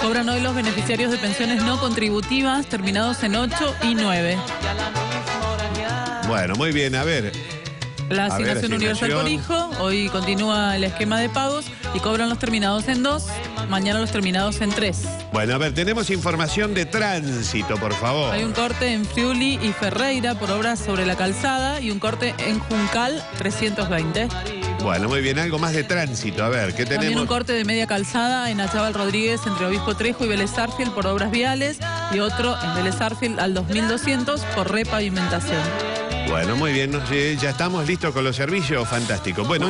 Cobran hoy los beneficiarios de pensiones no contributivas terminados en 8 y 9. Bueno, muy bien, a ver. La asignación universal por hijo, hoy continúa el esquema de pagos y cobran los terminados en 2, mañana los terminados en 3. Bueno, a ver, tenemos información de tránsito, por favor. Hay un corte en Friuli y Ferreira por obras sobre la calzada y un corte en Juncal 320. Bueno, muy bien, algo más de tránsito. A ver, ¿qué También tenemos? un corte de media calzada en Achával Rodríguez entre Obispo Trejo y Vélez Arfiel por obras viales y otro en Vélez Arfiel al 2200 por repavimentación. Bueno, muy bien, ya estamos listos con los servicios. Fantástico. Bueno,